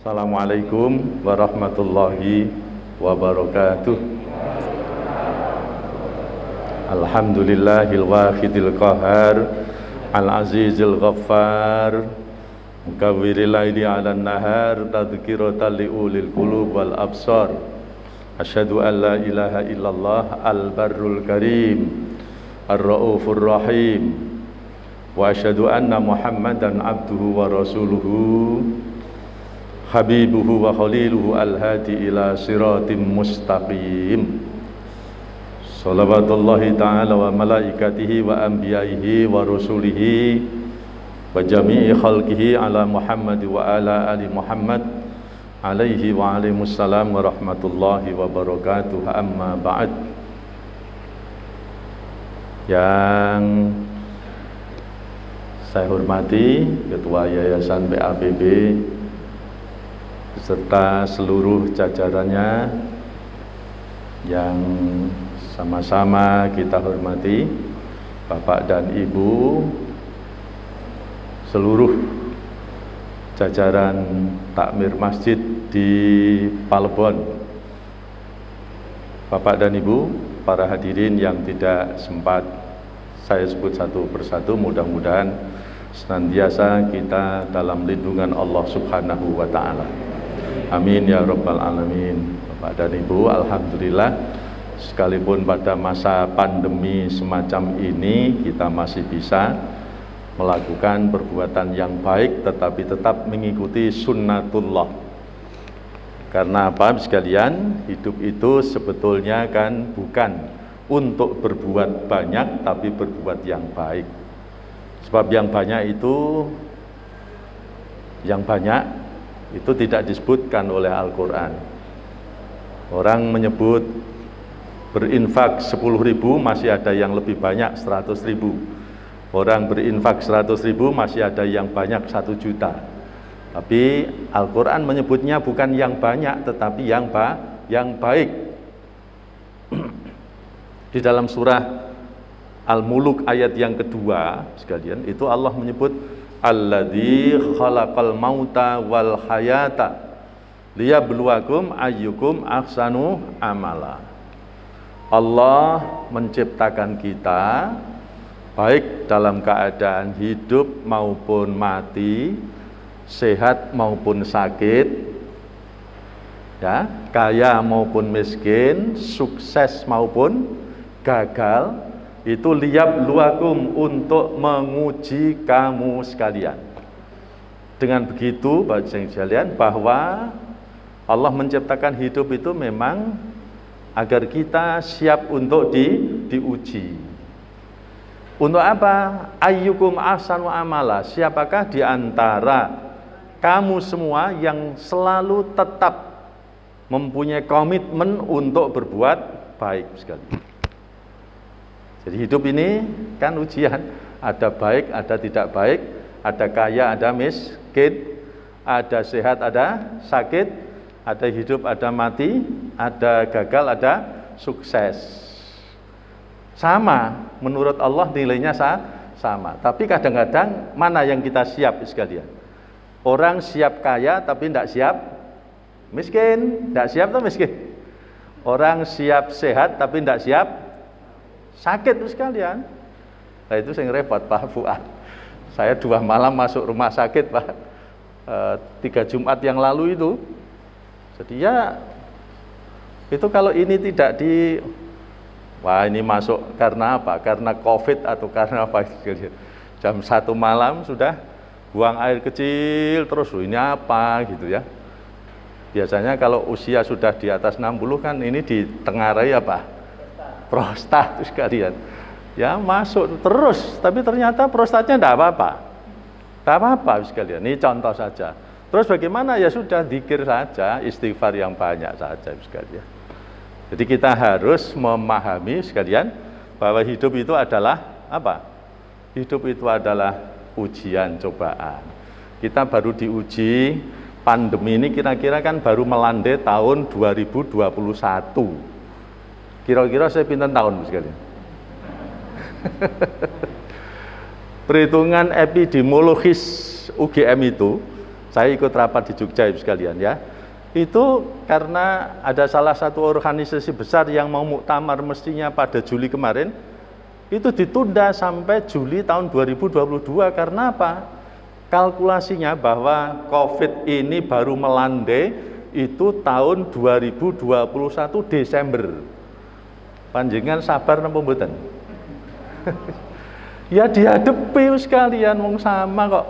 Assalamualaikum warahmatullahi wabarakatuh. Alhamdulillahil wahidil qahar al azizil ghaffar mukawwiril laili 'alan nahar tadhkiratan li ulil qulub wal absar. Asyhadu an la ilaha illallah al barrul karim ar raufur rahim. Wa asyhadu anna muhammadan abduhu wa rasuluhu habibuhu wa khaliluhu al-hadi ila siratim mustaqim. Salawatullahi ta'ala wa malaikatihi wa anbiya'ihi wa rusulihi wa jami'i khalqihi ala muhammad wa ala ali muhammad. Alaihi wa alaihissalam wa rahmatullahi wa barakatuh. Amma ba'd. Yang saya hormati Ketua Yayasan PABB beserta seluruh jajarannya yang sama-sama kita hormati Bapak dan Ibu seluruh jajaran takmir masjid di Palebon Bapak dan Ibu para hadirin yang tidak sempat saya sebut satu persatu mudah-mudahan senantiasa kita dalam lindungan Allah Subhanahu wa taala. Amin ya Rabbal Alamin. Bapak dan Ibu Alhamdulillah Sekalipun pada masa pandemi semacam ini Kita masih bisa melakukan perbuatan yang baik Tetapi tetap mengikuti sunnatullah. Karena apa sekalian? Hidup itu sebetulnya kan bukan untuk berbuat banyak Tapi berbuat yang baik. Sebab yang banyak itu Yang banyak itu tidak disebutkan oleh Al-Quran. Orang menyebut berinfak 10 ribu masih ada yang lebih banyak 100 ribu. Orang berinfak 100 ribu masih ada yang banyak 1 juta. Tapi Al-Quran menyebutnya bukan yang banyak tetapi yang ba yang baik. Di dalam surah Al-Muluk ayat yang kedua sekalian itu Allah menyebut alladzi khalaqal mauta wal hayata liyabluwakum ayyukum ahsanu amala. Allah menciptakan kita baik dalam keadaan hidup maupun mati sehat maupun sakit ya kaya maupun miskin sukses maupun gagal itu liab luakum untuk menguji kamu sekalian. Dengan begitu, baca sekalian, bahwa Allah menciptakan hidup itu memang agar kita siap untuk di, diuji. Untuk apa? Ayyukum ahsanu amala. Siapakah di antara kamu semua yang selalu tetap mempunyai komitmen untuk berbuat baik sekali. Jadi hidup ini kan ujian, ada baik, ada tidak baik, ada kaya, ada miskin, ada sehat, ada sakit, ada hidup, ada mati, ada gagal, ada sukses. Sama, menurut Allah nilainya sama. Tapi kadang-kadang mana yang kita siap sekalian? Orang siap kaya tapi tidak siap miskin, tidak siap tuh miskin. Orang siap sehat tapi tidak siap sakit tuh sekalian nah itu saya repot Pak Fuad. Saya dua malam masuk rumah sakit Pak. E, tiga Jumat yang lalu itu. Jadi ya itu kalau ini tidak di wah ini masuk karena apa? Karena covid atau karena apa? Jam satu malam sudah buang air kecil terus ini apa? Gitu ya. Biasanya kalau usia sudah di atas 60 kan ini ditengarai apa prostat sekalian ya masuk terus. Tapi ternyata prostatnya tidak apa-apa. Tidak apa-apa sekalian. Ini contoh saja. Terus bagaimana? Ya sudah dikir saja istighfar yang banyak saja sekalian. Jadi kita harus memahami sekalian bahwa hidup itu adalah apa? Hidup itu adalah ujian cobaan. Kita baru diuji pandemi ini kira-kira kan baru melandai tahun 2021 Kira-kira saya pintar tahun sekalian. Perhitungan epidemiologis UGM itu Saya ikut rapat di Jogja sekalian ya. Itu karena ada salah satu organisasi besar yang mau muktamar mestinya pada Juli kemarin, itu ditunda sampai Juli tahun 2022 karena apa? Kalkulasinya bahwa COVID ini baru melandai itu tahun 2021 Desember. Panjenengan sabar napa mboten? ya dihadapi sekalian wong sama kok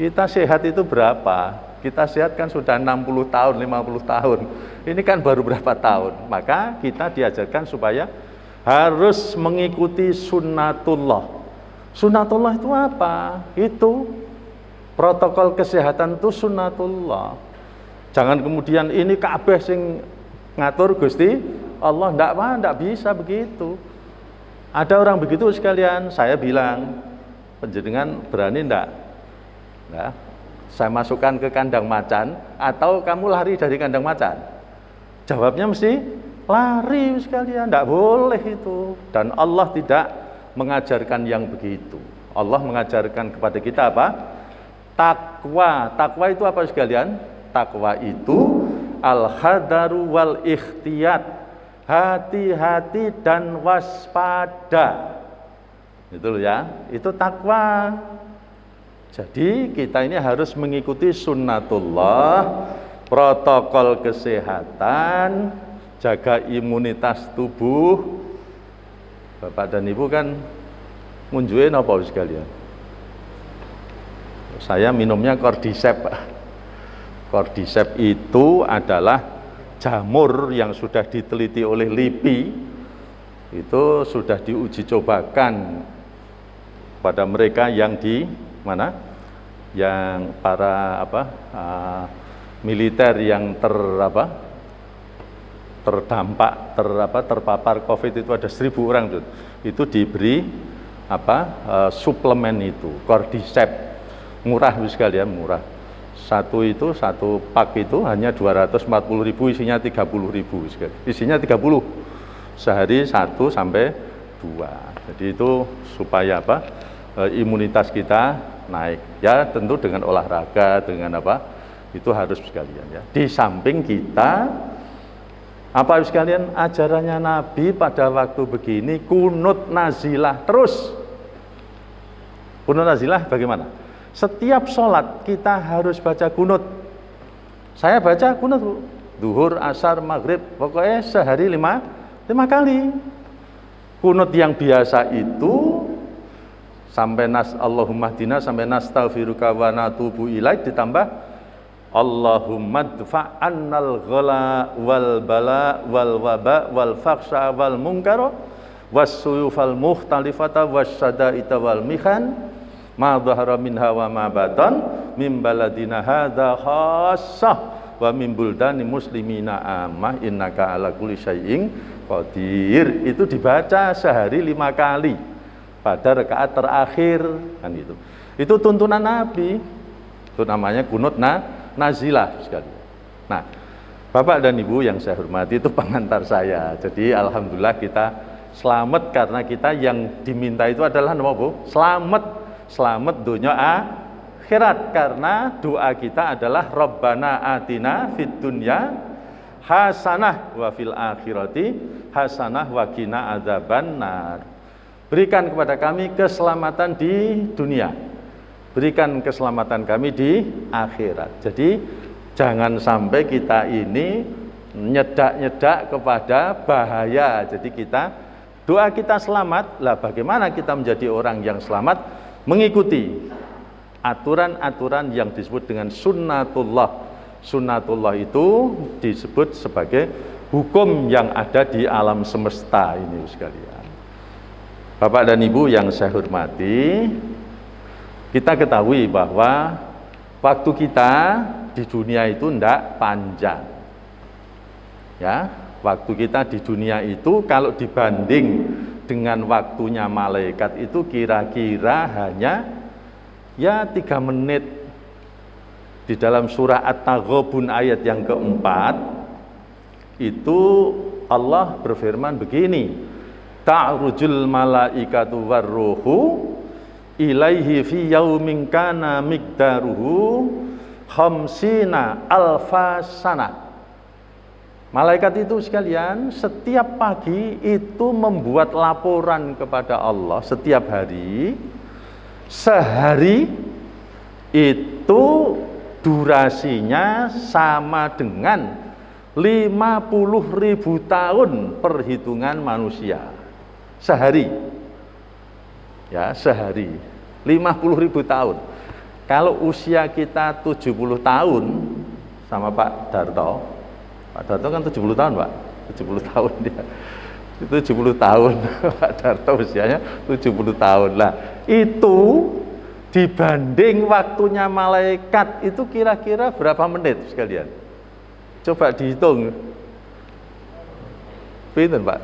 kita sehat itu berapa? Kita sehat kan sudah 60 tahun, 50 tahun. Ini kan baru berapa tahun. Maka kita diajarkan supaya harus mengikuti sunnatullah. Sunnatullah itu apa? Itu protokol kesehatan itu sunnatullah. Jangan kemudian ini kabeh sing ngatur Gusti Allah apa ndak bisa begitu. Ada orang begitu sekalian, saya bilang, penjenengan berani ndak ya, saya masukkan ke kandang macan atau kamu lari dari kandang macan? Jawabnya mesti lari sekalian, tidak boleh itu. Dan Allah tidak mengajarkan yang begitu. Allah mengajarkan kepada kita apa? Takwa. Takwa itu apa sekalian? Takwa itu al-hadaru wal ikhtiyat. Hati-hati dan waspada. Itu ya. Itu takwa. Jadi kita ini harus mengikuti sunnatullah, protokol kesehatan, jaga imunitas tubuh. Bapak dan Ibu kan ngunjuin apa sekalian? Saya minumnya Cordyceps. Cordyceps itu adalah jamur yang sudah diteliti oleh LIPI itu sudah diuji cobakan pada mereka yang di mana? Yang para apa uh, militer yang ter apa terdampak ter apa terpapar covid itu ada seribu orang tuh itu diberi apa uh, suplemen itu cordyceps. Murah sekalian murah satu itu satu pak itu hanya 240 ribu isinya 30 ribu isinya 30 sehari satu sampai dua jadi itu supaya apa e, imunitas kita naik. Ya tentu dengan olahraga, dengan apa? Itu harus sekalian ya. Di samping kita apa sekalian ajarannya Nabi pada waktu begini kunut nazilah terus. Kunut nazilah bagaimana? Setiap sholat kita harus baca kunut. Saya baca kunut duhur, asar, maghrib, pokoknya sehari lima, lima kali. Kunut yang biasa itu sampai nas Allahumma dina sampai nastaghfiruka wa natubu ilaik ditambah Allahumma dfa annal ghala wal bala wal waba wal faksha wal munkara was suyufal mukhtalifata was syada'ita wal mihan ma dhahara minha wa ma batan min baladina hadza khassah wa min buldani muslimina amah innaka ala kulli syai'in qadir itu dibaca sehari lima kali pada rakaat terakhir kan itu. Itu tuntunan Nabi. Itu namanya kunut na, nazilah sekali. Nah, Bapak dan Ibu yang saya hormati itu pengantar saya. Jadi alhamdulillah kita selamat karena kita yang diminta itu adalah nama Bu, selamat, selamat dunia akhirat karena doa kita adalah Rabbana atina fid dunya hasanah wa fil akhirati hasanah wa qina adzabannar. Berikan kepada kami keselamatan di dunia. Berikan keselamatan kami di akhirat. Jadi jangan sampai kita ini nyedak-nyedak kepada bahaya. Jadi kita doa kita selamat. Lah bagaimana kita menjadi orang yang selamat? Mengikuti aturan-aturan yang disebut dengan sunnatullah. Sunnatullah itu disebut sebagai hukum yang ada di alam semesta ini sekalian. Bapak dan Ibu yang saya hormati, kita ketahui bahwa waktu kita di dunia itu tidak panjang. Ya, waktu kita di dunia itu kalau dibanding dengan waktunya malaikat itu kira-kira hanya ya tiga menit. Di dalam surah At-Taghabun ayat yang keempat itu Allah berfirman begini ta'rujul malaikatu warruhu ilaihi fi yaumin kana miqdaruhu khamsina alfasana Malaikat itu sekalian setiap pagi itu membuat laporan kepada Allah setiap hari. Sehari itu durasinya sama dengan 50 ribu tahun perhitungan manusia. Sehari. Ya sehari. 50 ribu tahun. Kalau usia kita 70 tahun sama Pak Darto Pak Darto kan 70 tahun Pak 70 tahun dia itu 70 tahun Pak Darto usianya 70 tahun lah itu dibanding waktunya malaikat itu kira-kira berapa menit sekalian Coba dihitung. Pinten, Pak?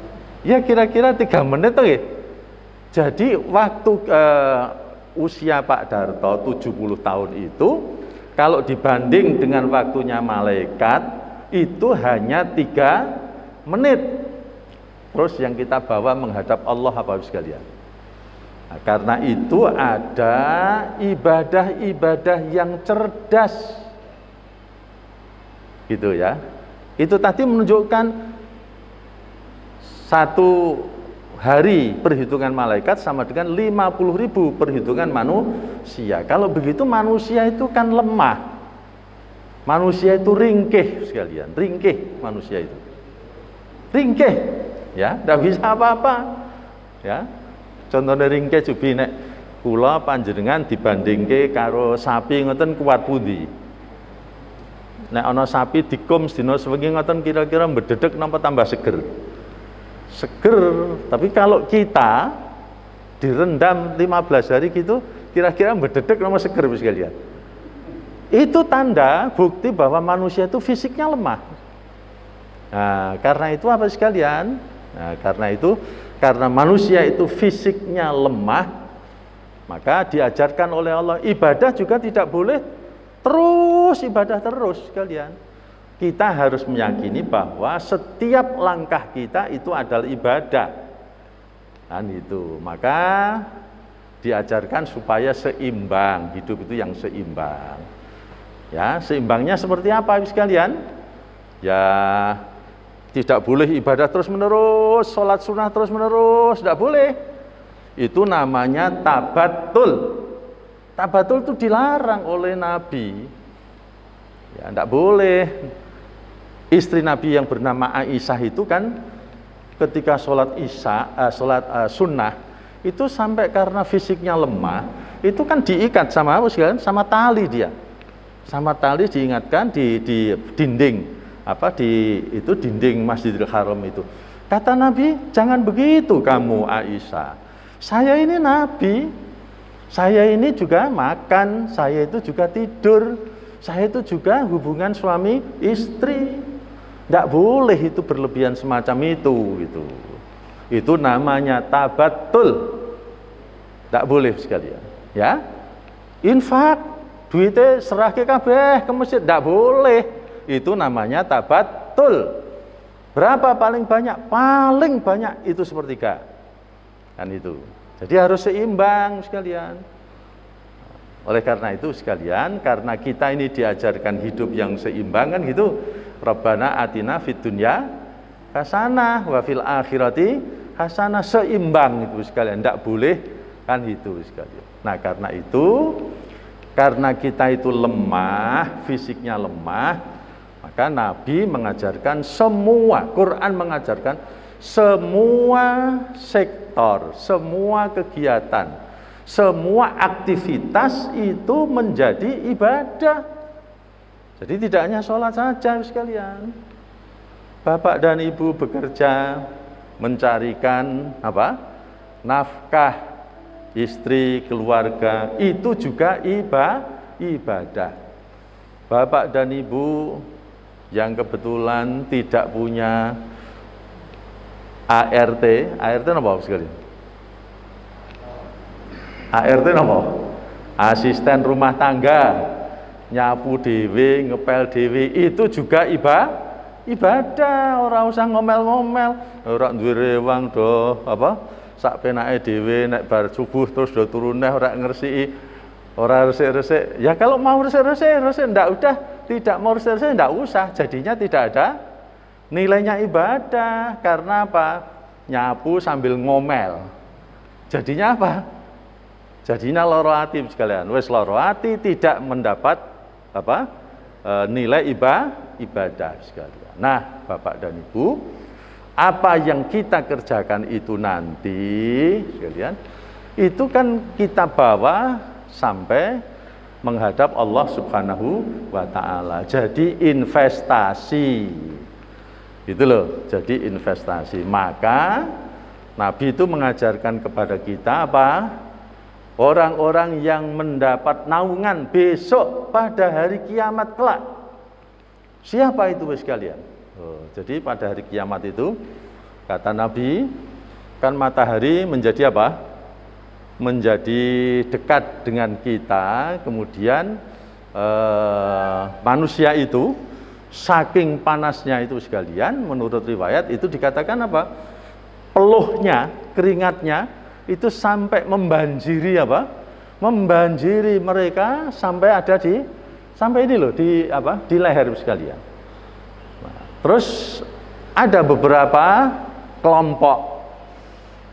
Ya kira-kira tiga menit tuh ya. Jadi waktu uh, usia Pak Darto 70 tahun itu kalau dibanding dengan waktunya malaikat itu hanya tiga menit. Terus yang kita bawa menghadap Allah apa sekalian. Nah, karena itu ada ibadah-ibadah yang cerdas gitu ya itu tadi menunjukkan satu hari perhitungan malaikat sama dengan 50 ribu perhitungan manusia kalau begitu manusia itu kan lemah manusia itu ringkih sekalian. Ringkih manusia itu. Ringkih ya. Tidak bisa apa-apa ya. Contohnya ringkih jubi nek kula panjenengan dibandingke karo sapi ngoten kuat pundi? Nek ana sapi dikum sedina sewengi ngoten kira-kira mbededek napa tambah seger. Seger, tapi kalau kita direndam 15 hari gitu kira-kira mbededek napa seger sekalian. Itu tanda bukti bahwa manusia itu fisiknya lemah. Nah, karena itu apa sekalian? Nah, karena itu karena manusia itu fisiknya lemah, maka diajarkan oleh Allah ibadah juga tidak boleh Terus ibadah terus kalian. Kita harus meyakini bahwa setiap langkah kita itu adalah ibadah. Dan itu. Maka diajarkan supaya seimbang, hidup itu yang seimbang. Ya, seimbangnya seperti apa sekalian? Ya, tidak boleh ibadah terus menerus, sholat sunnah terus menerus, tidak boleh. Itu namanya tabatul. Tabatul itu dilarang oleh Nabi. Ya, tidak boleh. Istri Nabi yang bernama Aisyah itu kan ketika sholat isya, uh, sholat uh, sunnah itu sampai karena fisiknya lemah, itu kan diikat sama apa sekalian? Sama tali dia, sama tali diingatkan di, di dinding apa di itu dinding Masjidil Haram itu. Kata Nabi, jangan begitu kamu Aisyah. Saya ini Nabi, saya ini juga makan, saya itu juga tidur, saya itu juga hubungan suami istri. Tidak boleh itu berlebihan semacam itu gitu. Itu namanya tabatul. Tidak boleh sekalian. Ya. Infak, duitnya serah ke kabeh ke masjid, tidak boleh. Itu namanya tabatul. Berapa paling banyak? Paling banyak itu sepertiga. Kan itu. Jadi harus seimbang sekalian. Oleh karena itu sekalian, karena kita ini diajarkan hidup yang seimbang kan gitu. Rabbana atina fid dunya hasanah wa fil akhirati hasanah seimbang itu sekalian. Tidak boleh kan itu sekalian. Nah karena itu, karena kita itu lemah, fisiknya lemah, maka Nabi mengajarkan semua, Quran mengajarkan semua sektor, semua kegiatan, semua aktivitas itu menjadi ibadah. Jadi tidak hanya sholat saja sekalian. Bapak dan ibu bekerja mencarikan apa? Nafkah istri, keluarga, itu juga ibadah. Bapak dan ibu yang kebetulan tidak punya ART, ART apa sekali? ART apa? Asisten rumah tangga, nyapu dewi, ngepel dewi, itu juga ibadah ibadah orang usah ngomel-ngomel orang duwe rewang do apa sak penake dhewe nek bar subuh terus do turun neh ora ngresiki Orang resik-resik, ya kalau mau resik-resik, resik enggak udah, tidak mau resik-resik enggak usah. Jadinya tidak ada nilainya ibadah. Karena apa? Nyapu sambil ngomel. Jadinya apa? Jadinya loro hati sekalian. Wes loro hati tidak mendapat apa? E, nilai ibadah ibadah sekalian. Nah, Bapak dan Ibu, apa yang kita kerjakan itu nanti sekalian, itu kan kita bawa sampai menghadap Allah Subhanahu wa taala. Jadi investasi. Itu loh, jadi investasi. Maka Nabi itu mengajarkan kepada kita apa? Orang-orang yang mendapat naungan besok pada hari kiamat kelak. Siapa itu sekalian? Oh, jadi pada hari kiamat itu kata Nabi kan matahari menjadi apa? menjadi dekat dengan kita, kemudian eh, manusia itu saking panasnya itu sekalian, menurut riwayat itu dikatakan apa? Peluhnya, keringatnya itu sampai membanjiri apa? Membanjiri mereka sampai ada di sampai ini loh di apa? Di leher sekalian. Terus ada beberapa kelompok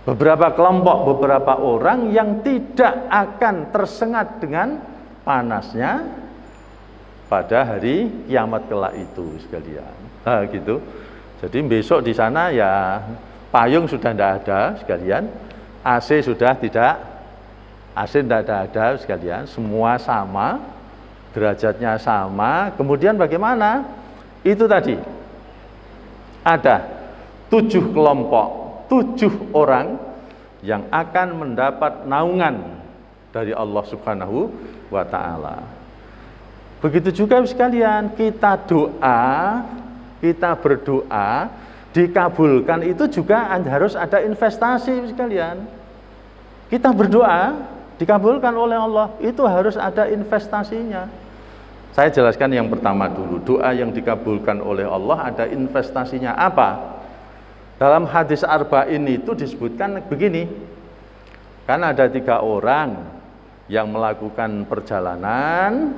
beberapa kelompok, beberapa orang yang tidak akan tersengat dengan panasnya pada hari kiamat kelak itu sekalian. Nah, gitu. Jadi besok di sana ya payung sudah tidak ada sekalian, AC sudah tidak, AC tidak ada, ada sekalian, semua sama, derajatnya sama. Kemudian bagaimana? Itu tadi ada tujuh kelompok tujuh orang yang akan mendapat naungan dari Allah Subhanahu wa taala. Begitu juga sekalian, kita doa, kita berdoa dikabulkan itu juga harus ada investasi sekalian. Kita berdoa dikabulkan oleh Allah, itu harus ada investasinya. Saya jelaskan yang pertama dulu, doa yang dikabulkan oleh Allah ada investasinya apa? Dalam hadis arba'in itu disebutkan begini, kan ada tiga orang yang melakukan perjalanan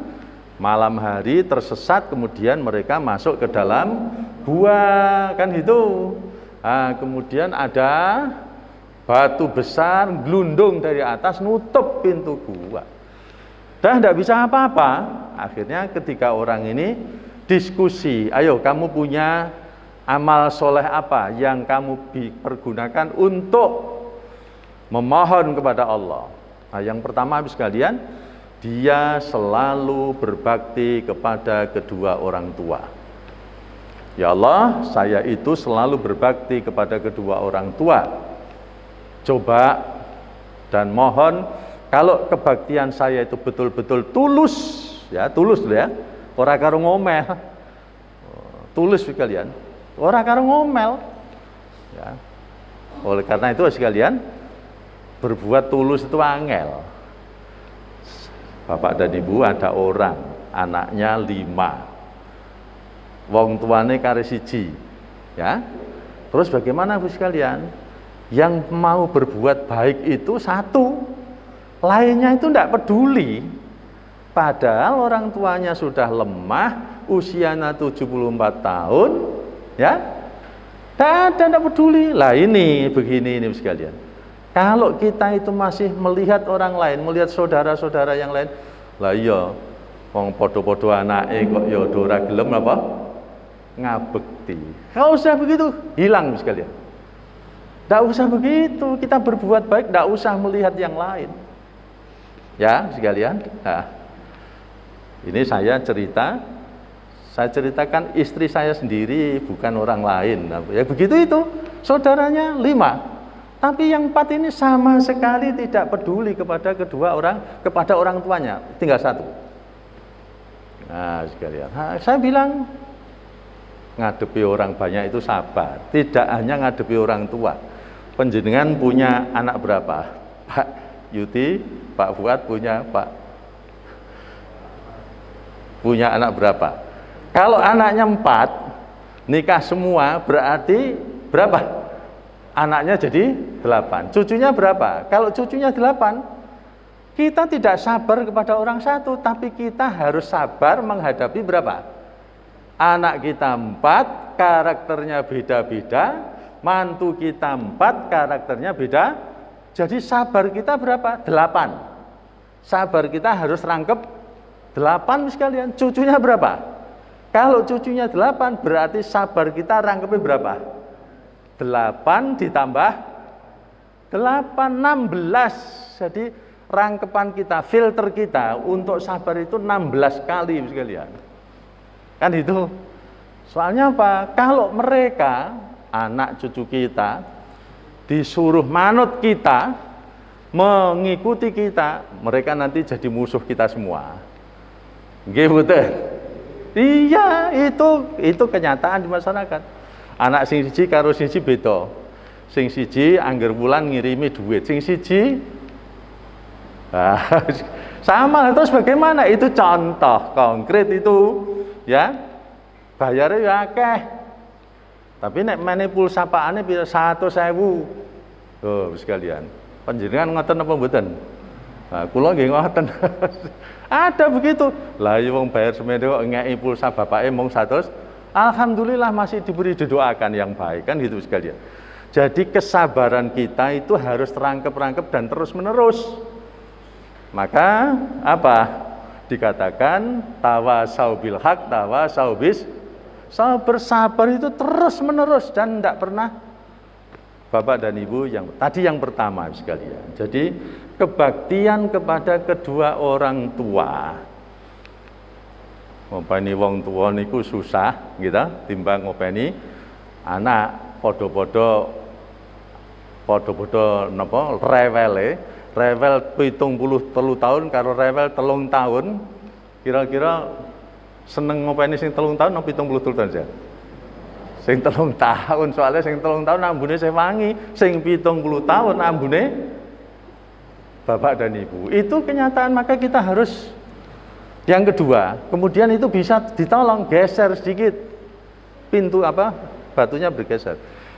malam hari tersesat kemudian mereka masuk ke dalam gua. Kan itu nah, kemudian ada batu besar gelundung dari atas nutup pintu gua. Dan tidak bisa apa-apa akhirnya ketika orang ini diskusi ayo kamu punya amal soleh apa yang kamu pergunakan untuk memohon kepada Allah. Nah, yang pertama habis kalian, dia selalu berbakti kepada kedua orang tua. Ya Allah, saya itu selalu berbakti kepada kedua orang tua. Coba dan mohon kalau kebaktian saya itu betul-betul tulus, ya tulus ya, orang karo ngomel, tulus kalian Orang karo ngomel. Ya. Oleh karena itu sekalian berbuat tulus itu angel. Bapak dan ibu ada orang, anaknya lima. Wong tuane kare siji. Ya. Terus bagaimana Bu sekalian? Yang mau berbuat baik itu satu, lainnya itu tidak peduli. Padahal orang tuanya sudah lemah, usianya 74 tahun, Ya? Tidak tidak peduli. Lah ini, begini ini sekalian. Kalau kita itu masih melihat orang lain, melihat saudara-saudara yang lain, lah iya, wong podo-podo anake kok ya ora gelem apa? Ngabekti. Enggak usah begitu, hilang sekalian. Tidak usah begitu, kita berbuat baik, tidak usah melihat yang lain. Ya, sekalian. Nah, ini saya cerita saya ceritakan istri saya sendiri, bukan orang lain. Ya begitu itu, saudaranya lima. Tapi yang empat ini sama sekali tidak peduli kepada kedua orang, kepada orang tuanya. Tinggal satu. Nah, sekalian. Nah, saya bilang, ngadepi orang banyak itu sabar. Tidak hanya ngadepi orang tua. Penjenengan punya anak berapa? Pak Yuti, Pak Fuad punya Pak punya anak berapa? Kalau anaknya empat, nikah semua berarti berapa? Anaknya jadi delapan. Cucunya berapa? Kalau cucunya delapan, Kita tidak sabar kepada orang satu, tapi kita harus sabar menghadapi berapa? Anak kita empat, karakternya beda-beda, mantu kita empat, karakternya beda. Jadi sabar kita berapa? Delapan. Sabar kita harus rangkep delapan sekalian. Cucunya berapa? Kalau cucunya delapan, berarti sabar kita rangkepnya berapa? Delapan ditambah delapan, enam belas. Jadi rangkepan kita, filter kita untuk sabar itu 16 kali sekalian. Kan itu. Soalnya apa? Kalau mereka, anak cucu kita, disuruh manut kita, mengikuti kita, mereka nanti jadi musuh kita semua. Gitu. Iya, itu itu kenyataan di masyarakat. Anak sing siji karo sing siji beda. Sing siji angger bulan ngirimi duit, sing siji Nah, sama terus bagaimana? Itu contoh konkret itu ya. Bayarnya ya akeh. Tapi nek mene pulsa pakane pira 100.000. Oh, sekalian. Panjenengan ngoten apa mboten? Nah, kula nggih ngoten. Ada begitu. Lah ya wong bayar semene kok ngeki pulsa bapake mung 100. Alhamdulillah masih diberi didoakan yang baik kan gitu sekalian. Jadi kesabaran kita itu harus terangkep-rangkep dan terus-menerus. Maka apa? Dikatakan tawasau bil hak, tawasau bis sabar sabar itu terus menerus dan tidak pernah Bapak dan Ibu yang tadi yang pertama sekalian. Jadi kebaktian kepada kedua orang tua. Ngopeni wong tua niku susah gitu, timbang ngopeni anak podo-podo podo-podo napa rewele Revel pitung puluh telu tahun karo revel telung tahun kira-kira seneng ngopeni sing telung tahun nopo pitung puluh telu tahun sih sing telung tahun soalnya sing telung tahun ambune saya wangi sing pitung puluh tahun ambune bapak dan ibu itu kenyataan maka kita harus yang kedua kemudian itu bisa ditolong geser sedikit pintu apa batunya bergeser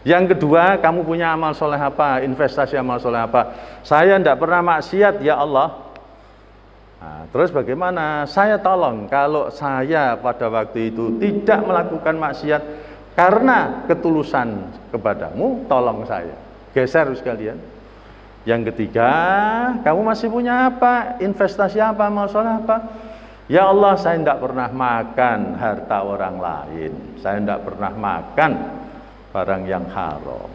yang kedua, kamu punya amal soleh apa? Investasi amal soleh apa? Saya tidak pernah maksiat, ya Allah. Nah, terus bagaimana? Saya tolong kalau saya pada waktu itu tidak melakukan maksiat karena ketulusan kepadamu, tolong saya. Geser sekalian. Yang ketiga, kamu masih punya apa? Investasi apa? Amal soleh apa? Ya Allah, saya tidak pernah makan harta orang lain. Saya tidak pernah makan barang yang haram.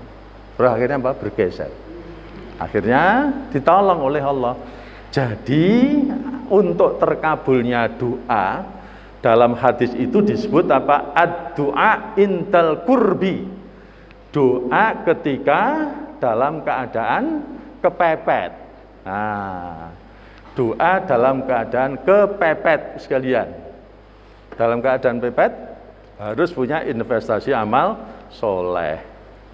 Terus akhirnya apa? Bergeser. Akhirnya ditolong oleh Allah. Jadi untuk terkabulnya doa dalam hadis itu disebut apa? Ad-doa intal kurbi. Doa ketika dalam keadaan kepepet. Nah, doa dalam keadaan kepepet sekalian. Dalam keadaan pepet harus punya investasi amal soleh.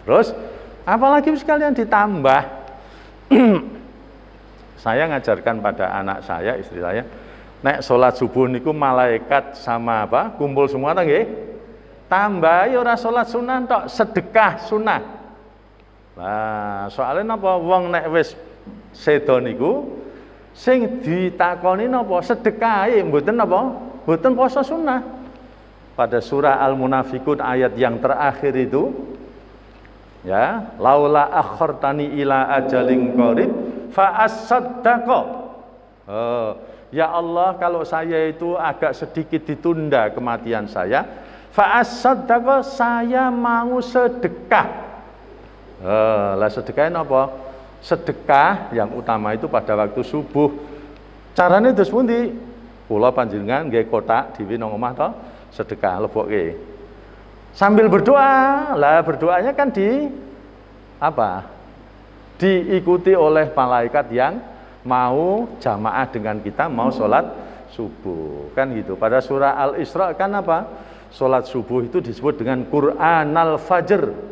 Terus apalagi sekalian ditambah saya ngajarkan pada anak saya, istri saya, nek sholat subuh niku malaikat sama apa kumpul semua nggih? Tambah ora sholat sunnah tok, sedekah sunnah. Nah, soalnya napa wong nek wis sedo niku sing ditakoni napa sedekah mboten napa? Mboten poso sunnah pada surah Al-Munafikun ayat yang terakhir itu ya laula akhartani ila ajalin qarib fa asaddaqa oh, ya Allah kalau saya itu agak sedikit ditunda kematian saya fa asaddaqa saya mau sedekah. Oh, lah sedekah apa? Sedekah yang utama itu pada waktu subuh. Caranya itu pundi? Kula panjenengan nggih kotak di nang omah to sedekah lebokke. Sambil berdoa, lah berdoanya kan di apa? Diikuti oleh malaikat yang mau jamaah dengan kita, mau sholat subuh. Kan gitu. Pada surah Al-Isra kan apa? Sholat subuh itu disebut dengan Quran al-Fajr.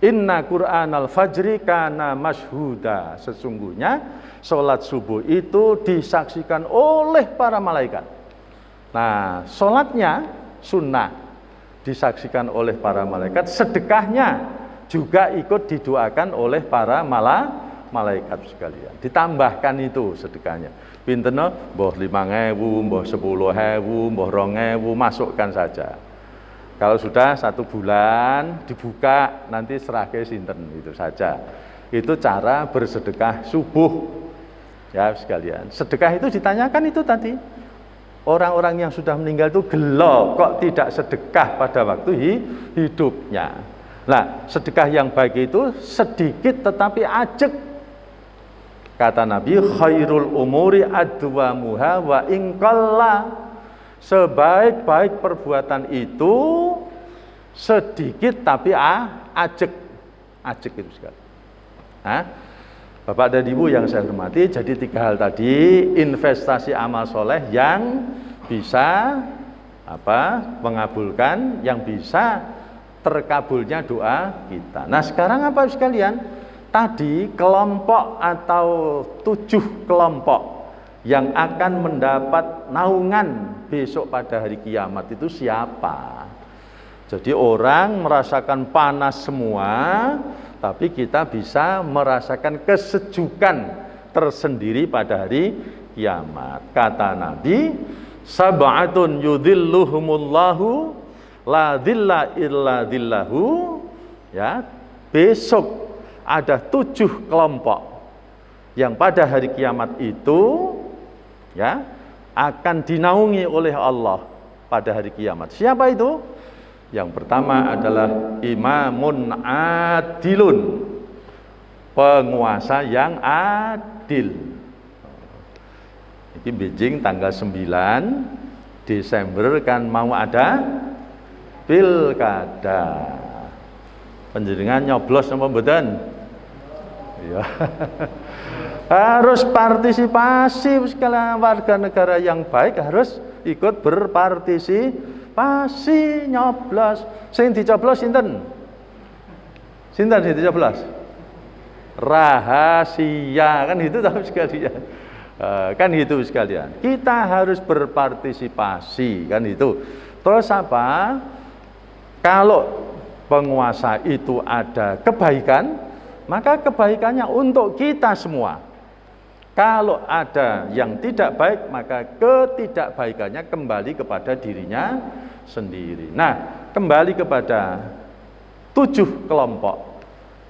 Inna Quran al-Fajri kana mashhuda. Sesungguhnya sholat subuh itu disaksikan oleh para malaikat. Nah, sholatnya sunnah disaksikan oleh para malaikat, sedekahnya juga ikut didoakan oleh para mala, malaikat sekalian. Ditambahkan itu sedekahnya. Pinterno boh sepuluh hewu, boh rongewu, masukkan saja. Kalau sudah satu bulan dibuka nanti serahke sinten itu saja. Itu cara bersedekah subuh. Ya sekalian. Sedekah itu ditanyakan itu tadi. Orang-orang yang sudah meninggal itu gelo kok tidak sedekah pada waktu hidupnya. Nah, sedekah yang baik itu sedikit tetapi ajek. Kata Nabi, khairul umuri adwamuha wa ingkalla sebaik-baik perbuatan itu sedikit tapi ah, ajek. Ajek itu sekali. Nah, Bapak dan Ibu yang saya hormati jadi tiga hal tadi investasi amal soleh yang bisa apa mengabulkan yang bisa terkabulnya doa kita. Nah sekarang apa sekalian tadi kelompok atau tujuh kelompok yang akan mendapat naungan besok pada hari kiamat itu siapa? Jadi orang merasakan panas semua, tapi kita bisa merasakan kesejukan tersendiri pada hari kiamat. Kata Nabi, sab'atun yudhilluhumullahu la dhilla illa dhillahu. Ya, besok ada tujuh kelompok yang pada hari kiamat itu ya akan dinaungi oleh Allah pada hari kiamat. Siapa itu? Yang pertama adalah imamun adilun. Penguasa yang adil. Ini Beijing tanggal 9 Desember kan mau ada pilkada. Penjaringan nyoblos sama mboten? Ya. harus partisipasi sekalian warga negara yang baik harus ikut berpartisipasi nyoblos. Sing dicoblos sinten? Sinten sing dicoblos? Rahasia. Kan itu tahu sekalian. Uh, kan itu sekalian. Kita harus berpartisipasi kan itu terus apa? Kalau penguasa itu ada kebaikan maka kebaikannya untuk kita semua kalau ada yang tidak baik, maka ketidakbaikannya kembali kepada dirinya sendiri. Nah, kembali kepada tujuh kelompok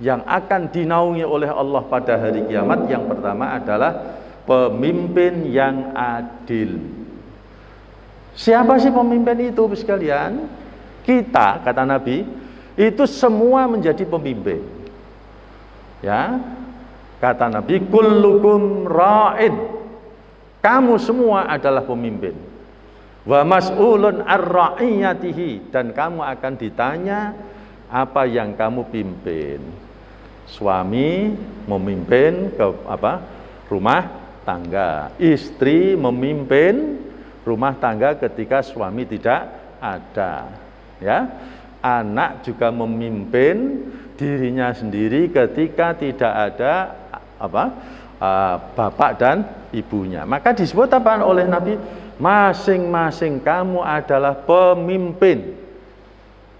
yang akan dinaungi oleh Allah pada hari kiamat. Yang pertama adalah pemimpin yang adil. Siapa sih pemimpin itu, sekalian? Kita, kata Nabi, itu semua menjadi pemimpin. Ya, Kata Nabi, kullukum ra'in. Kamu semua adalah pemimpin. Wa mas'ulun ar dan kamu akan ditanya apa yang kamu pimpin. Suami memimpin ke apa? rumah tangga. Istri memimpin rumah tangga ketika suami tidak ada. Ya. Anak juga memimpin dirinya sendiri ketika tidak ada apa uh, bapak dan ibunya. Maka disebut apa oleh Nabi? Masing-masing kamu adalah pemimpin.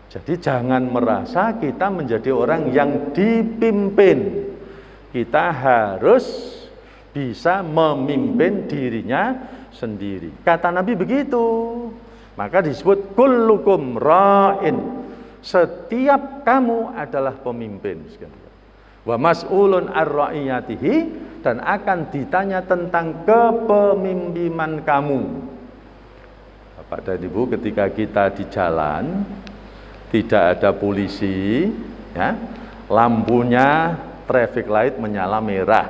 Jadi jangan merasa kita menjadi orang yang dipimpin. Kita harus bisa memimpin dirinya sendiri. Kata Nabi begitu. Maka disebut kullukum ra'in. Setiap kamu adalah pemimpin wa mas'ulun ar dan akan ditanya tentang kepemimpinan kamu. Bapak dan Ibu ketika kita di jalan tidak ada polisi ya, lampunya traffic light menyala merah.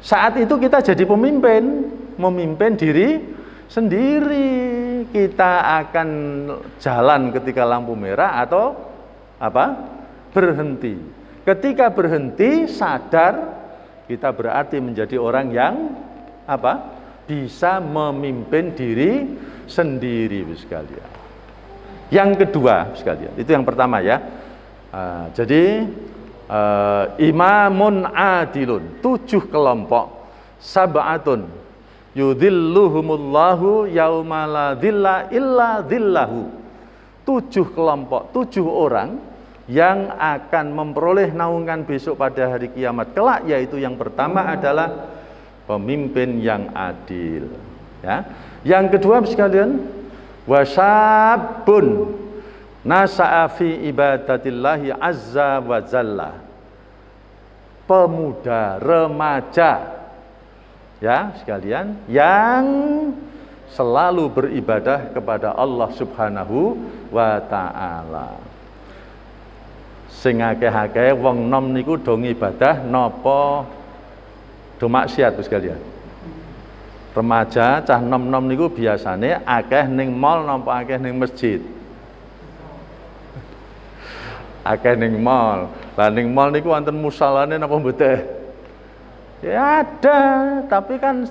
Saat itu kita jadi pemimpin, memimpin diri sendiri. Kita akan jalan ketika lampu merah atau apa? berhenti Ketika berhenti sadar kita berarti menjadi orang yang apa? bisa memimpin diri sendiri sekalian. Yang kedua sekalian, itu yang pertama ya. Uh, jadi uh, imamun adilun, tujuh kelompok sab'atun yudhilluhumullahu yaumala illa dhillahu. Tujuh kelompok, tujuh orang yang akan memperoleh naungan besok pada hari kiamat kelak yaitu yang pertama adalah pemimpin yang adil. Ya. Yang kedua sekalian wasabun nasa'a fi ibadatillahi azza wa jalla. Pemuda remaja ya sekalian yang selalu beribadah kepada Allah Subhanahu wa taala sing akeh-akeh wong nom niku do ibadah napa do maksiat Gus kalian. Remaja cah nom-nom niku biasane akeh ning mall napa akeh ning masjid. akeh ning mall. Lah ning mall niku wonten musalane napa mboten? Ya ada, tapi kan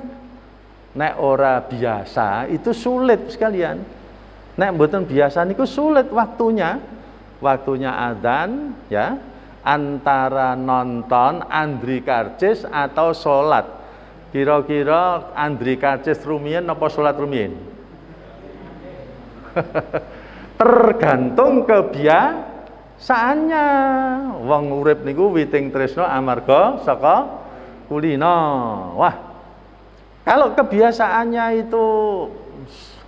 nek ora biasa itu sulit sekalian. Nek mboten biasa niku sulit waktunya. Waktunya adzan ya antara nonton Andri Karcis atau sholat. Kira-kira Andri Karcis rumiyin apa sholat rumiyin? Tergantung kebiasaannya. Wong urip niku witing tresno amarga saka kulino wah kalau kebiasaannya itu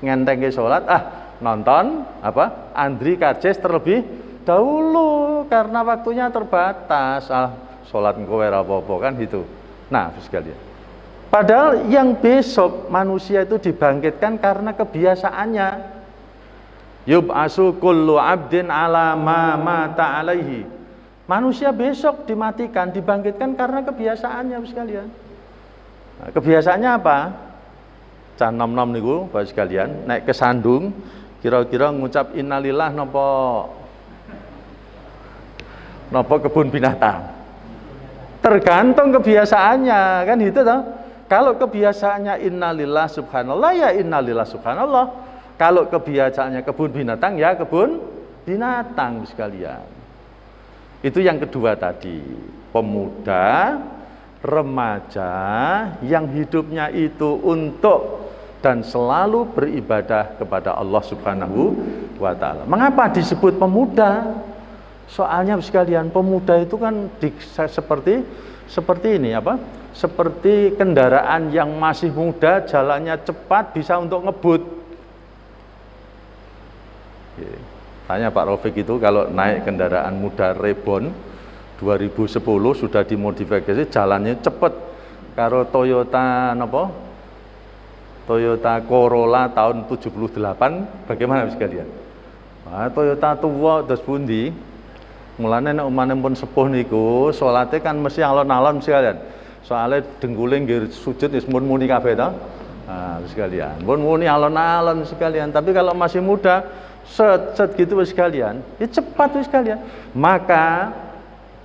ngentengke sholat ah nonton apa? Andri Karcis terlebih dahulu karena waktunya terbatas. Ah sholat kowe apa-apa kan gitu. Nah sekalian padahal yang besok manusia itu dibangkitkan karena kebiasaannya. Yub'asu kullu abdin ala ma mata alaihi manusia besok dimatikan dibangkitkan karena kebiasaannya sekalian. Nah, kebiasaannya apa? Can nom nom niku Bapak sekalian naik ke sandung kira-kira ngucap innalillah nopo nopo kebun binatang. Tergantung kebiasaannya kan itu toh? Kalau kebiasaannya innalillah subhanallah ya innalillah subhanallah. Kalau kebiasaannya kebun binatang ya kebun binatang sekalian itu yang kedua tadi pemuda remaja yang hidupnya itu untuk dan selalu beribadah kepada Allah Subhanahu wa taala. Mengapa disebut pemuda? Soalnya sekalian pemuda itu kan di, seperti seperti ini apa? Seperti kendaraan yang masih muda, jalannya cepat, bisa untuk ngebut. Tanya Pak Rofik itu kalau naik kendaraan muda Rebon 2010 sudah dimodifikasi jalannya cepat. Karo Toyota apa? Toyota Corolla tahun 78 bagaimana sekalian? Nah, Toyota tua terus bundi Mulane nek umane pun sepuh niku salate kan mesti alon-alon sekalian. Soalnya dengkuling nggih sujud wis mun muni kabeh to. Nah, sekalian. Pun muni alon-alon sekalian. Tapi kalau masih muda set set gitu sekalian, ya cepat wis sekalian. Maka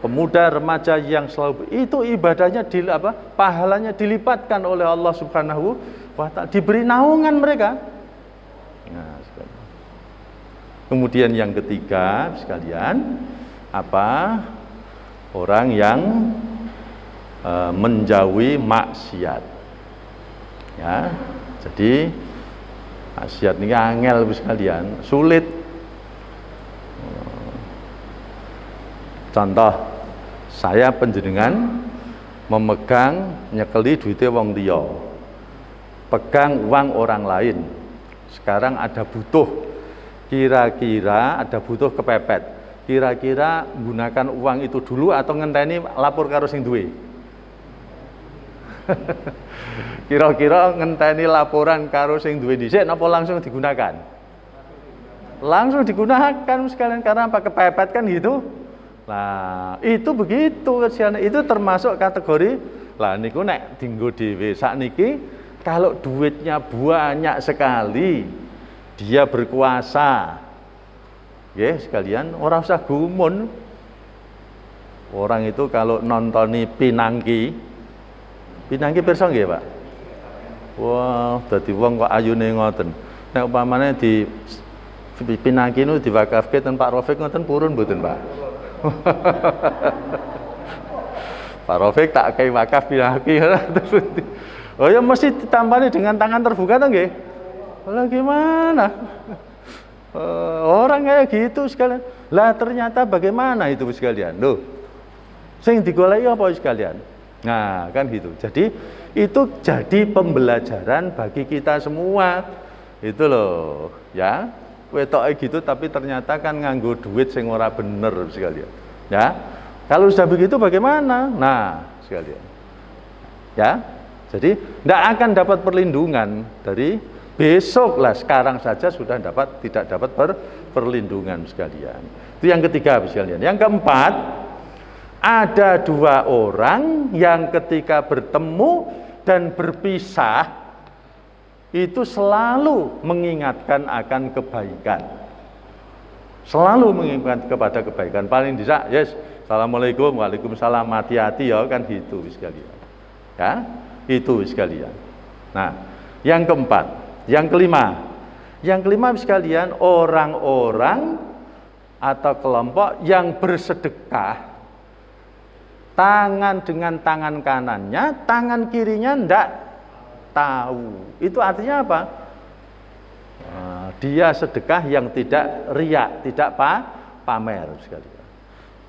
pemuda remaja yang selalu itu ibadahnya di apa? Pahalanya dilipatkan oleh Allah Subhanahu wa taala. Diberi naungan mereka. Nah. Kemudian yang ketiga sekalian, apa orang yang e, menjauhi maksiat ya jadi maksiat ini angel sekalian sulit. Contoh saya penjenengan memegang nyekeli duitnya wong dia pegang uang orang lain. Sekarang ada butuh kira-kira ada butuh kepepet. Kira-kira gunakan uang itu dulu atau ngenteni lapor karo sing duwe kira-kira ngenteni laporan karo sing duwe dhisik napa langsung digunakan? Langsung digunakan sekalian karena apa? Kepepet kan gitu. Nah itu begitu itu termasuk kategori lah niku nek dinggo dhewe. Sakniki kalau duitnya banyak sekali dia berkuasa. Ya, sekalian orang usah gumun. Orang itu kalau nontoni Pinangki, Pinangki pirsa nggih, Pak? Wah, dadi wong kok ayune ngoten. Nek umpamane di Pinangki nu diwakafke ten Pak Rofik ngoten purun mboten, Pak? Pak Rofik tak kayak wakaf Pinangki. oh ya mesti ditambani dengan tangan terbuka tuh nggih? Lah gimana? Uh, orang kayak gitu sekalian. Lah ternyata bagaimana itu sekalian? Loh. Sing digoleki apa sekalian? Nah, kan gitu. Jadi itu jadi pembelajaran bagi kita semua. Itu loh, ya. Wetoknya gitu tapi ternyata kan nganggo duit sing ora bener sekalian. Ya. Kalau sudah begitu bagaimana? Nah, sekalian. Ya. Jadi tidak akan dapat perlindungan dari Besok lah sekarang saja sudah dapat tidak dapat per, perlindungan sekalian. Itu yang ketiga sekalian. Yang keempat, ada dua orang yang ketika bertemu dan berpisah itu selalu mengingatkan akan kebaikan. Selalu mengingatkan kepada kebaikan. Paling tidak, yes, Assalamualaikum, Waalaikumsalam, hati-hati ya, kan gitu sekalian. Ya, itu sekalian. Nah, yang keempat, yang kelima, yang kelima sekalian orang-orang atau kelompok yang bersedekah tangan dengan tangan kanannya, tangan kirinya ndak tahu. Itu artinya apa? Nah, dia sedekah yang tidak riak, tidak pa, pamer sekali.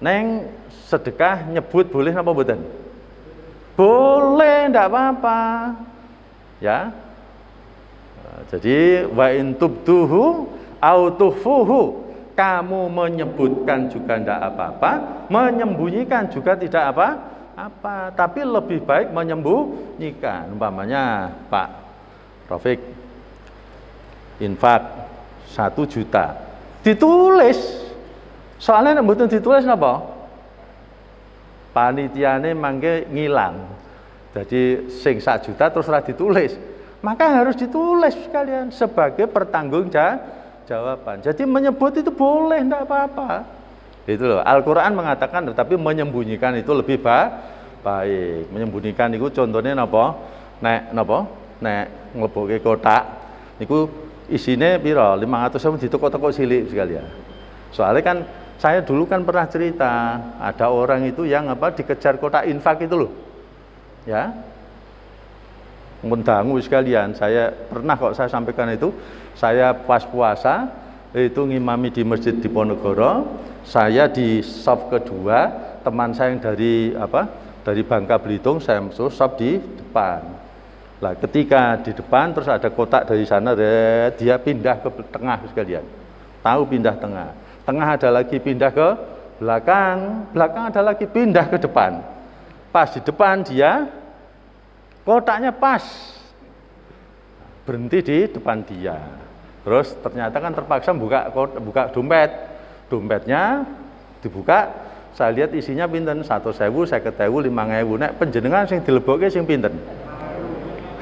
Neng sedekah nyebut boleh apa buatan? Boleh, ndak apa-apa. Ya, jadi wa in tubduhu au tuhfuhu kamu menyebutkan juga tidak apa-apa, menyembunyikan juga tidak apa apa, tapi lebih baik menyembunyikan. Umpamanya Pak Rafiq infak satu juta. Ditulis. Soalnya betul ditulis apa panitiane mangke ngilang. Jadi sing sak juta terus ditulis. Maka harus ditulis sekalian sebagai pertanggung jawaban. Jadi menyebut itu boleh, tidak apa-apa. Itu loh. Al-Quran mengatakan, tapi menyembunyikan itu lebih ba baik. Menyembunyikan itu contohnya apa? Nek, apa? Nek nglebuke kotak, itu isinya piro? 500 sama di toko-toko silik sekalian. Soalnya kan saya dulu kan pernah cerita ada orang itu yang apa dikejar kotak infak itu loh, ya mendangu sekalian saya pernah kok saya sampaikan itu saya pas puasa itu ngimami di masjid di Ponorogo saya di sop kedua teman saya yang dari apa dari Bangka Belitung saya masuk sop di depan. Lah ketika di depan terus ada kotak dari sana dia pindah ke tengah sekalian. Tahu pindah tengah. Tengah ada lagi pindah ke belakang belakang ada lagi pindah ke depan. Pas di depan dia kotaknya pas berhenti di depan dia. Terus ternyata kan terpaksa buka buka dompet. Dompetnya dibuka saya lihat isinya pinten? Satu sewu saya ketewu lima ngewu. Nek penjenengan sing dilebokke sing pinten?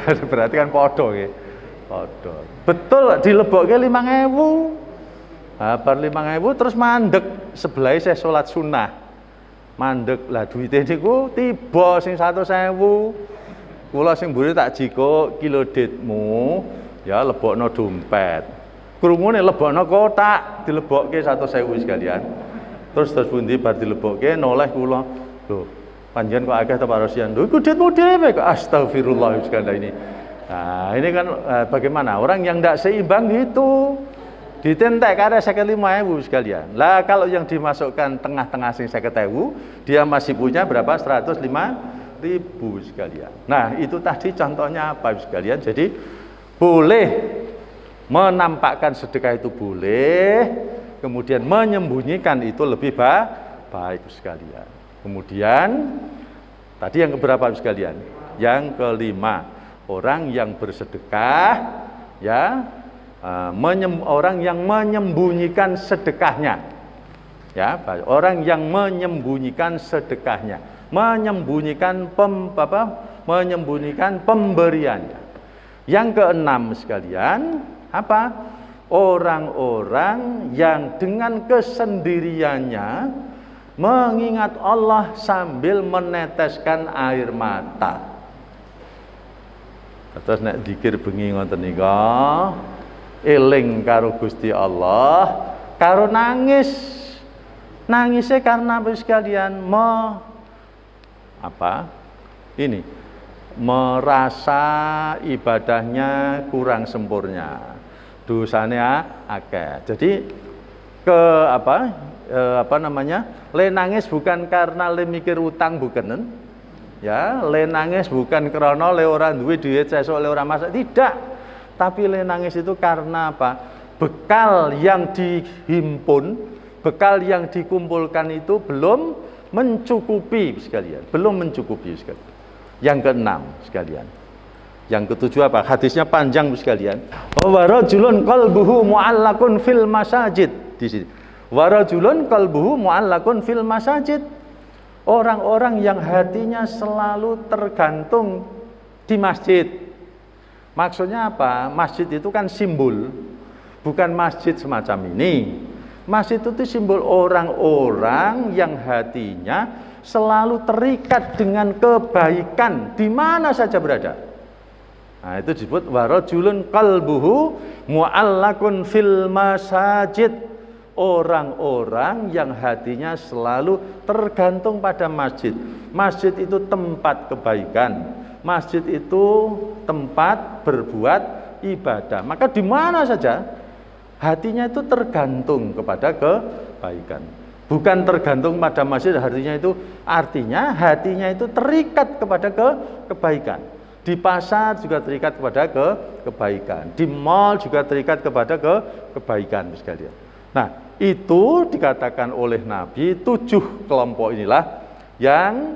Berarti kan podo ya podo betul dilebokke lima ngewu. Nah, bar lima terus mandek. Sebelah saya sholat sunnah. Mandek lah duitnya niku tiba sing satu sewu Kula sing mburi tak jiko kilo ditmu ya lebokno dompet. Krungune lebokno kotak, dilebokke 100.000 sekalian. Terus terus pundi bar dilebokke noleh kula. Lho, panjenengan kok akeh ta Pak Rosian? Lho iku ditmu dhewe kok astagfirullah sekalian ini. Nah, ini kan eh, bagaimana? Orang yang tidak seimbang gitu. Ditentek ada saya lima ribu sekalian. Lah kalau yang dimasukkan tengah-tengah sing saya dia masih punya berapa? 105 ribu sekalian. Nah itu tadi contohnya apa sekalian. Jadi boleh menampakkan sedekah itu boleh, kemudian menyembunyikan itu lebih ba baik sekalian. Kemudian tadi yang keberapa sekalian? Yang kelima, orang yang bersedekah ya uh, menyem, orang yang menyembunyikan sedekahnya. Ya, orang yang menyembunyikan sedekahnya menyembunyikan pem, apa, menyembunyikan pemberiannya. Yang keenam sekalian, apa? Orang-orang yang dengan kesendiriannya mengingat Allah sambil meneteskan air mata. Terus nek dikir bengi ngoten nika, eling karo Gusti Allah, karo nangis. Nangisnya karena apa sekalian? Mau apa? Ini merasa ibadahnya kurang sempurna. dosanya akeh. Jadi ke apa e, apa namanya? Le nangis bukan karena le mikir utang bukan Ya, le nangis bukan karena le orang duit duit sesuk le orang masak tidak. Tapi le nangis itu karena apa? Bekal yang dihimpun, bekal yang dikumpulkan itu belum mencukupi sekalian, belum mencukupi sekalian. Yang keenam sekalian. Yang ketujuh apa? Hadisnya panjang sekalian. Warajulun qalbuhu mu'allakun fil masajid di sini. Warajulun qalbuhu mu'allakun fil masajid. Orang-orang yang hatinya selalu tergantung di masjid. Maksudnya apa? Masjid itu kan simbol, bukan masjid semacam ini. Masjid itu simbol orang-orang yang hatinya selalu terikat dengan kebaikan di mana saja berada. Nah, itu disebut warajulun qalbuhu mu'allakun fil masajid. Orang-orang yang hatinya selalu tergantung pada masjid. Masjid itu tempat kebaikan. Masjid itu tempat berbuat ibadah. Maka di mana saja hatinya itu tergantung kepada kebaikan. Bukan tergantung pada masjid artinya itu artinya hatinya itu terikat kepada ke kebaikan. Di pasar juga terikat kepada ke kebaikan. Di mall juga terikat kepada ke kebaikan sekalian. Nah, itu dikatakan oleh Nabi tujuh kelompok inilah yang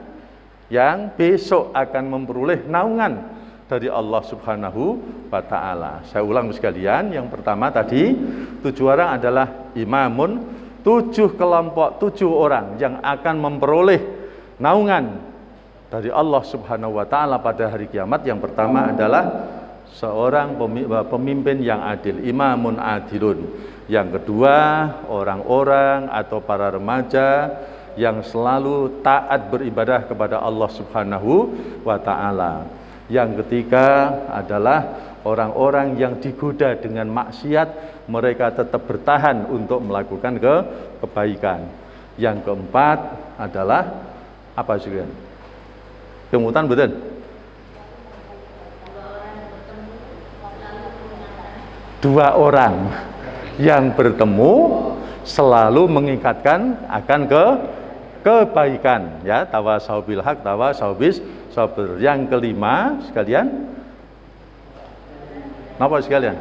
yang besok akan memperoleh naungan dari Allah Subhanahu wa taala. Saya ulang sekalian, yang pertama tadi tujuh orang adalah imamun tujuh kelompok, tujuh orang yang akan memperoleh naungan dari Allah Subhanahu wa taala pada hari kiamat. Yang pertama adalah seorang pemimpin yang adil, imamun adilun. Yang kedua, orang-orang atau para remaja yang selalu taat beribadah kepada Allah Subhanahu wa taala. Yang ketiga adalah orang-orang yang digoda dengan maksiat mereka tetap bertahan untuk melakukan ke kebaikan. Yang keempat adalah apa kan? Kemutan betul? Dua orang yang bertemu selalu mengikatkan akan ke kebaikan ya tawasaubil hak tawasaubis sabr yang kelima sekalian Napa sekalian?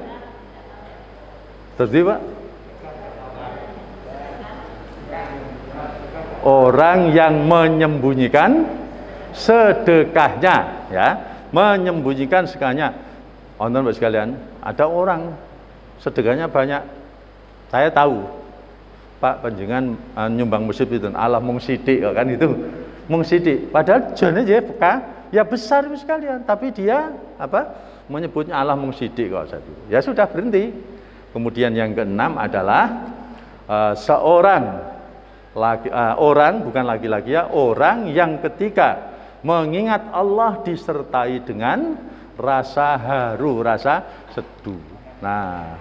Pak? Orang yang menyembunyikan sedekahnya, ya, menyembunyikan sedekahnya. Onton sekalian, ada orang sedekahnya banyak. Saya tahu, Pak panjangan uh, nyumbang musib itu Allah mung sidik kan itu mung padahal jane ya ya besar sekalian tapi dia apa menyebutnya Allah mengsidik kok saat itu. Ya sudah berhenti. Kemudian yang keenam adalah uh, seorang laki, uh, orang bukan laki-laki ya, orang yang ketika mengingat Allah disertai dengan rasa haru, rasa seduh. Nah,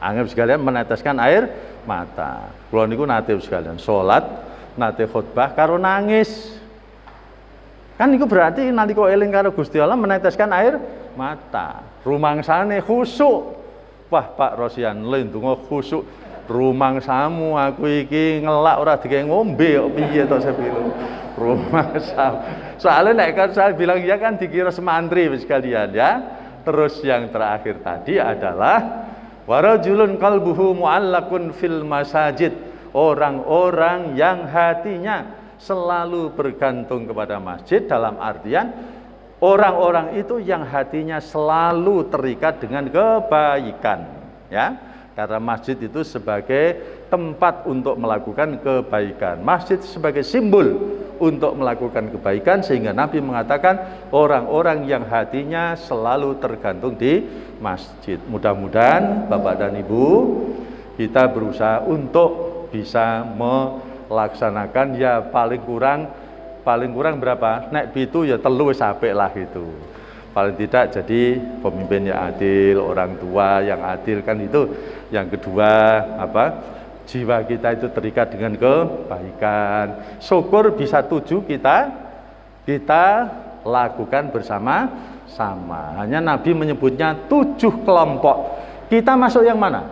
anggap sekalian meneteskan air mata. Kalau niku nate sekalian salat, nate khutbah karo nangis. Kan itu berarti nanti kok eling karo Gusti Allah meneteskan air mata. Rumangsane khusuk. Wah, Pak Rosian, lindungo khusuk. Rumangsamu aku iki ngelak ora dikek ngombe kok piye to sepilu. Rumangsam. Soalnya nek kan saya bilang ya kan dikira semantri sekalian ya. Terus yang terakhir tadi adalah warajulun qalbuhu muallakun fil masajid. Orang-orang yang hatinya selalu bergantung kepada masjid dalam artian orang-orang itu yang hatinya selalu terikat dengan kebaikan ya karena masjid itu sebagai tempat untuk melakukan kebaikan masjid sebagai simbol untuk melakukan kebaikan sehingga Nabi mengatakan orang-orang yang hatinya selalu tergantung di masjid mudah-mudahan Bapak dan Ibu kita berusaha untuk bisa melaksanakan ya paling kurang paling kurang berapa? Nek bitu ya telu wis lah itu. Paling tidak jadi pemimpin yang adil, orang tua yang adil kan itu. Yang kedua apa? Jiwa kita itu terikat dengan kebaikan. Syukur bisa tujuh kita kita lakukan bersama sama. Hanya Nabi menyebutnya tujuh kelompok Kita masuk yang mana?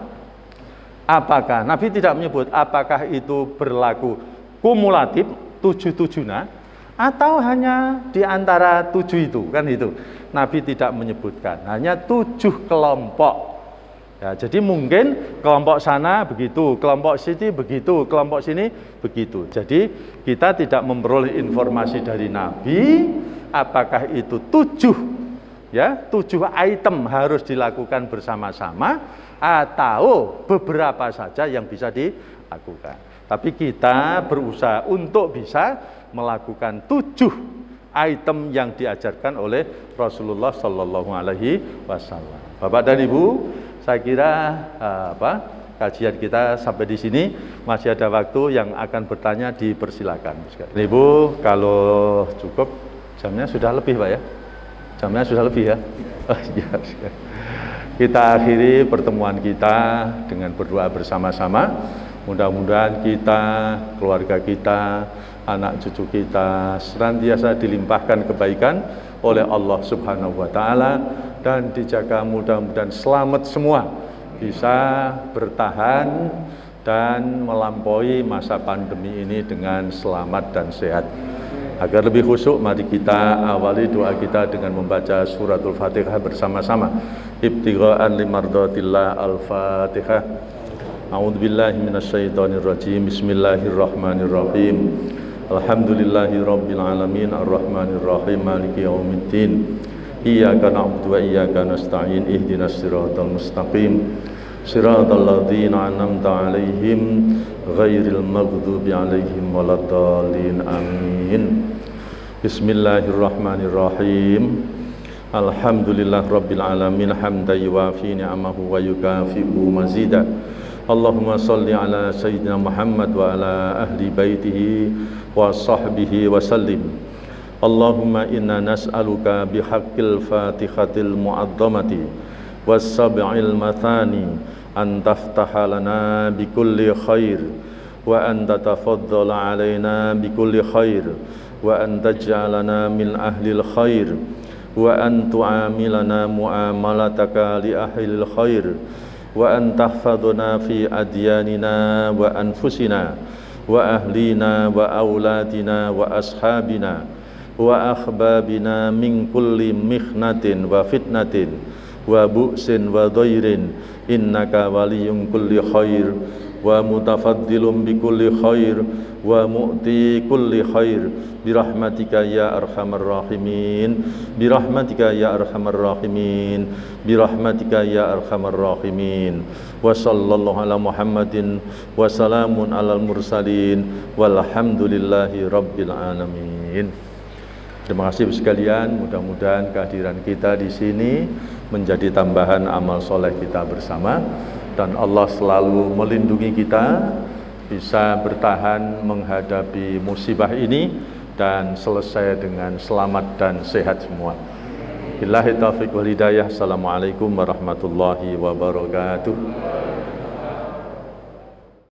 Apakah Nabi tidak menyebut apakah itu berlaku kumulatif tujuh tujuhnya atau hanya di antara tujuh itu kan itu Nabi tidak menyebutkan hanya tujuh kelompok Ya, jadi mungkin kelompok sana begitu, kelompok sini begitu, kelompok sini begitu. Jadi kita tidak memperoleh informasi dari Nabi apakah itu tujuh ya tujuh item harus dilakukan bersama-sama atau beberapa saja yang bisa dilakukan. Tapi kita berusaha untuk bisa melakukan tujuh item yang diajarkan oleh Rasulullah Shallallahu Alaihi Wasallam. Bapak dan Ibu, saya kira uh, apa kajian kita sampai di sini masih ada waktu yang akan bertanya dipersilakan. Ibu kalau cukup jamnya sudah lebih pak ya? Jamnya sudah lebih ya? Oh, iya, iya. Kita akhiri pertemuan kita dengan berdoa bersama-sama. Mudah-mudahan kita, keluarga kita, anak cucu kita senantiasa dilimpahkan kebaikan oleh Allah Subhanahu wa taala dan dijaga mudah-mudahan selamat semua bisa bertahan dan melampaui masa pandemi ini dengan selamat dan sehat. Agar lebih khusyuk, mari kita awali doa kita dengan membaca suratul Fatihah bersama-sama. Ibtigha'an limardatillah al-Fatihah. A'udzu billahi. Bismillahirrahmanirrahim. Alhamdulillahi rabbil alamin arrahmanir rahim maliki yaumiddin. Iyyaka na'budu wa iyyaka nasta'in ihdinas siratal mustaqim. Siratal an'amta 'alaihim ghairil maghdubi 'alaihim amin. Bismillahirrahmanirrahim. Alhamdulillah Rabbil Alamin Hamda yuafi ni'amahu wa yukafi'u mazida Allahumma salli ala Sayyidina Muhammad wa ala ahli baitihi wa sahbihi wa sallim. Allahumma inna nas'aluka bihaqqil fatihatil mu'azzamati was sab'il mathani an taftaha lana bikulli khair wa an tatafaddala alaina bikulli khair wa an taj'alana min ahlil khair wa an tu'amilana mu'amalataka li ahlil khair an tahfaduna fi adyanina wa anfusina wa ahlina wa auladina wa ashabina wa akhbabina min kulli mikhnatin wa fitnatin wa mutafaddilun bi kulli khair wa mu'ti kulli khair. Birahmatika ya arhamar rahimin. Birahmatika ya arhamar rahimin. Birahmatika ya arhamar rahimin. Wa sallallahu ala muhammadin wa salamun alal mursalin. Walhamdulillahi rabbil alamin. Terima kasih sekalian, mudah-mudahan kehadiran kita di sini menjadi tambahan amal soleh kita bersama dan Allah selalu melindungi kita bisa bertahan menghadapi musibah ini dan selesai dengan selamat dan sehat semua. Billahi taufiq wal hidayah. Assalamualaikum warahmatullahi wabarakatuh.